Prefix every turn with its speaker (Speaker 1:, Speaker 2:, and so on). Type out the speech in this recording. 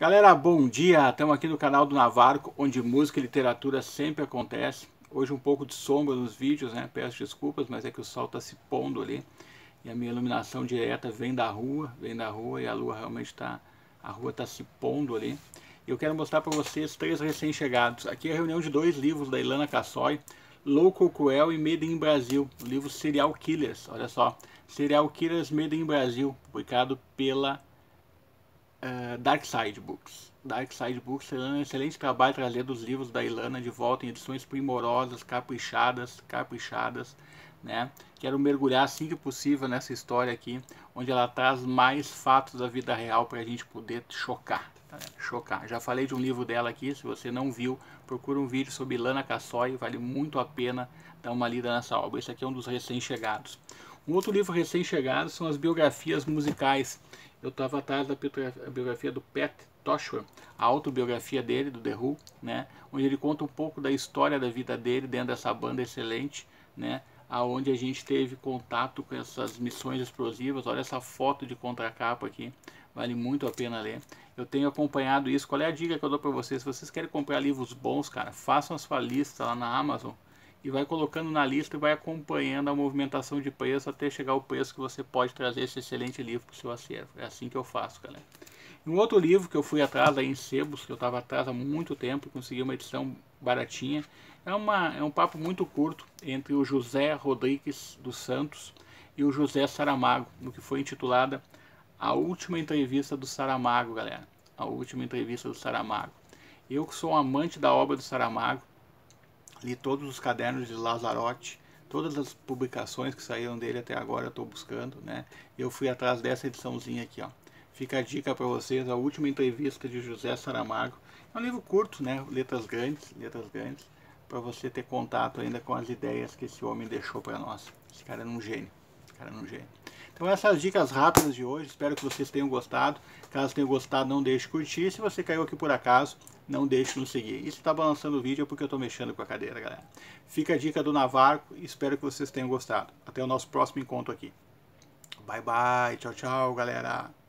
Speaker 1: Galera, bom dia! Estamos aqui no canal do Navarco, onde música e literatura sempre acontece. Hoje um pouco de sombra nos vídeos, né? Peço desculpas, mas é que o sol está se pondo ali. E a minha iluminação direta vem da rua, vem da rua e a lua realmente está... A rua está se pondo ali. Eu quero mostrar para vocês três recém-chegados. Aqui é a reunião de dois livros da Ilana Cassoy, Louco Cruel e Made in Brasil. Livro Serial Killers, olha só. Serial Killers Made in Brasil, publicado pela uh, Dark Side Books. Dark Side Books será um excelente trabalho trazendo os livros da Ilana de volta em edições primorosas, caprichadas, caprichadas, né? Quero mergulhar assim que possível nessa história aqui, onde ela traz mais fatos da vida real para a gente poder chocar, tá? chocar. Já falei de um livro dela aqui, se você não viu, procura um vídeo sobre Ilana Cassoy, vale muito a pena dar uma lida nessa obra. Esse aqui é um dos recém-chegados. Um outro livro recém-chegado são as biografias musicais. Eu estava atrás da biografia do Pat Toshua, a autobiografia dele, do The Who, né, onde ele conta um pouco da história da vida dele dentro dessa banda excelente, né, aonde a gente teve contato com essas missões explosivas. Olha essa foto de contracapa aqui, vale muito a pena ler. Eu tenho acompanhado isso. Qual é a dica que eu dou para vocês? Se vocês querem comprar livros bons, cara, façam a sua lista lá na Amazon e vai colocando na lista e vai acompanhando a movimentação de preço até chegar ao preço que você pode trazer esse excelente livro para o seu acervo. É assim que eu faço, galera. Um outro livro que eu fui atrás aí em sebos, que eu estava atrás há muito tempo, consegui uma edição baratinha, é, uma, é um papo muito curto entre o José Rodrigues dos Santos e o José Saramago, no que foi intitulada A Última Entrevista do Saramago, galera. A Última Entrevista do Saramago. Eu que sou um amante da obra do Saramago, li todos os cadernos de Lazarotti, todas as publicações que saíram dele até agora eu estou buscando, né? Eu fui atrás dessa ediçãozinha aqui, ó. Fica a dica para vocês, a última entrevista de José Saramago. É um livro curto, né? Letras grandes, letras grandes, para você ter contato ainda com as ideias que esse homem deixou para nós. Esse cara é um gênio, esse cara é um gênio. Então essas dicas rápidas de hoje, espero que vocês tenham gostado. Caso tenham gostado, não deixe de curtir. Se você caiu aqui por acaso, não deixe de nos seguir. E se está balançando o vídeo é porque eu estou mexendo com a cadeira, galera. Fica a dica do Navarco espero que vocês tenham gostado. Até o nosso próximo encontro aqui. Bye, bye. Tchau, tchau, galera.